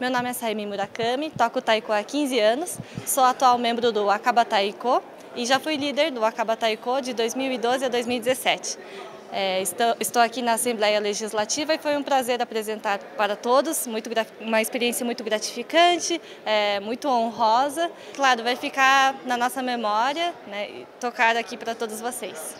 Meu nome é Saimi Murakami, toco taiko há 15 anos, sou atual membro do Akaba Taiko e já fui líder do Akaba Taiko de 2012 a 2017. É, estou, estou, aqui na Assembleia Legislativa e foi um prazer apresentar para todos, muito, uma experiência muito gratificante, é, muito honrosa. Claro, vai ficar na nossa memória né, tocar aqui para todos vocês.